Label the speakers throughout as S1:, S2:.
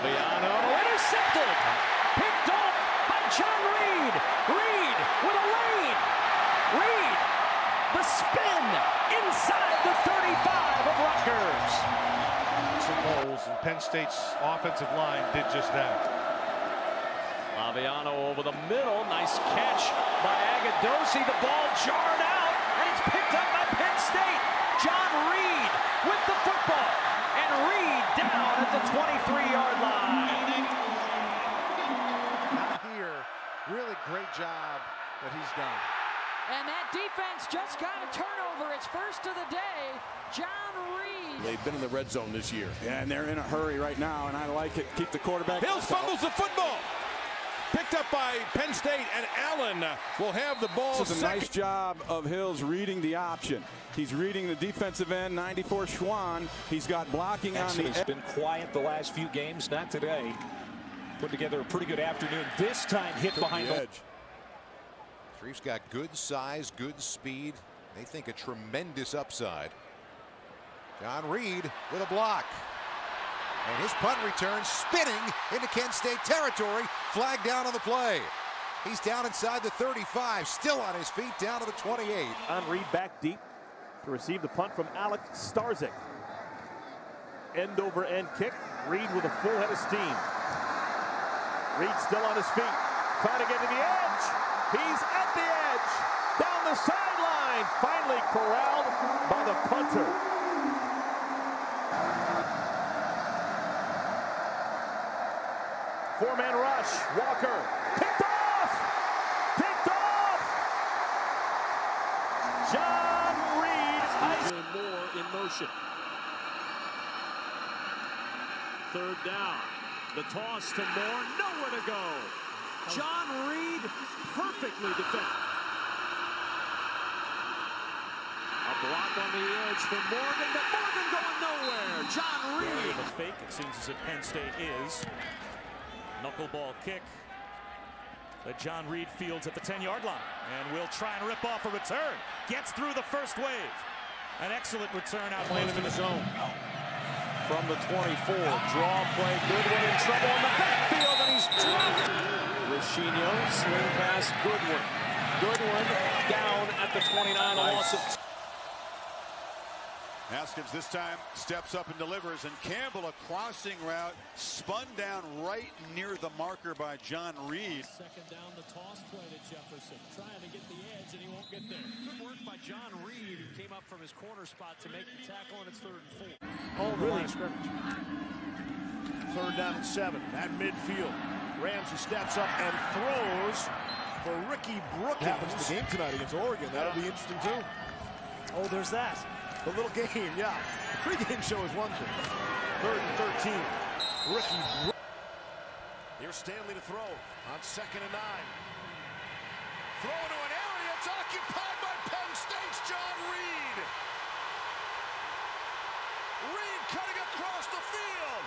S1: Laviano intercepted. Picked off by John Reid. Reid with a lane. Reid, the spin inside the 35 of Rutgers.
S2: Some goals, and Penn State's offensive line did just that.
S1: Laviano over the middle. Nice catch by Agadosi. The ball jarred out, and it's picked up by Penn State. John Reid with the football. And Reid down at the 23-yard line.
S3: Not here. Really great job that he's done.
S4: And that defense just got a turnover. It's first of the day. John Reid.
S5: They've been in the red zone this year.
S6: Yeah, and they're in a hurry right now, and I like it. Keep the quarterback.
S5: Hills fumbles the football. Picked up by Penn State, and Allen will have the ball.
S6: This is a
S5: second.
S6: nice job of Hills reading the option. He's reading the defensive end, 94 Schwann. He's got blocking on the
S7: He's
S6: edge.
S7: been quiet the last few games, not today. Put together a pretty good afternoon. This time hit behind the
S5: edge.
S8: Shreve's got good size, good speed. They think a tremendous upside. John Reid with a block. And his punt return spinning into Kent State territory. Flag down on the play. He's down inside the 35, still on his feet, down to the 28.
S9: On Reid back deep to receive the punt from Alec Starzik. End over end kick. Reid with a full head of steam. Reid still on his feet, trying to get to the edge. He's at the edge, down the sideline. Finally corralled by the punter. Four-man rush. Walker picked off. Picked off. John Reid. Moore in motion. Third down. The toss to Moore. Nowhere to go. John Reid perfectly defended. A block on the edge for Morgan, but Morgan going nowhere. John Reid.
S1: The fake, it seems as if Penn State is. Knuckleball kick that John Reid fields at the 10-yard line. And will try and rip off a return. Gets through the first wave. An excellent return out close in the zone.
S9: From the 24, draw play, Goodwin in trouble in the backfield, and he's dropped. Rashino, swing pass, Goodwin. Goodwin down at the 29, a loss of
S2: Haskins this time steps up and delivers, and Campbell a crossing route spun down right near the marker by John Reid.
S10: Second down, the toss play to Jefferson, trying to get the edge, and he won't get there. Good work by John Reid, who came up from his corner spot to make the tackle, and it's third and four.
S9: Oh, really? Scrimmage. Third down and seven at midfield. Ramsey steps up and throws for Ricky Brookins.
S3: Happens to the game tonight against Oregon. That'll be interesting too.
S9: Oh, there's that.
S3: The little game, yeah. The pregame show is one thing.
S9: Third and 13. Ricky Here's Stanley to throw on second and nine.
S8: Throw into an area. It's occupied by Penn State's John Reid. Reid cutting across the field.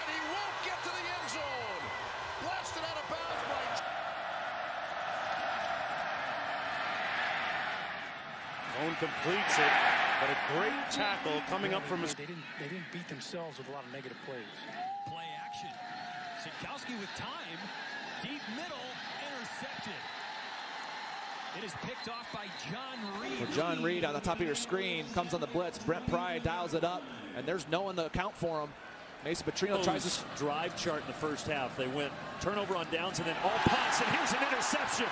S8: And he won't get to the end zone. Blasted out of bounds by
S9: Cone completes it, but a great tackle coming up from his.
S10: They didn't, they didn't beat themselves with a lot of negative plays. Play action. Sikowski with time. Deep middle, intercepted. It is picked off by John Reid.
S11: Well, John Reid on the top of your screen comes on the blitz. Brent Pry dials it up, and there's no one to account for him. Mason Petrino tries to.
S10: drive chart in the first half. They went turnover on downs and then all punts, and here's an interception.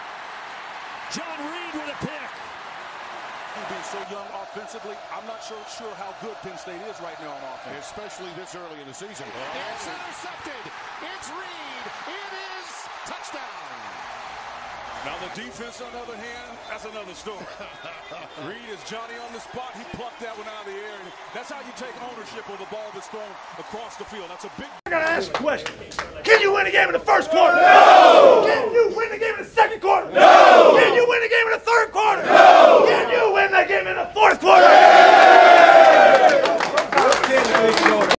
S10: John Reid with a pick.
S5: Being so young offensively, I'm not so sure how good Penn State is right now on offense, especially this early in the season.
S8: It's intercepted. It's Reid. It is touchdown.
S5: Now the defense, on the other hand, that's another story. Reid is Johnny on the spot. He plucked that one out of the air. And that's how you take ownership of the ball that's thrown across the field. That's a big.
S9: I gotta ask a question. Can you win a game in the first quarter? No! Can you win the game in the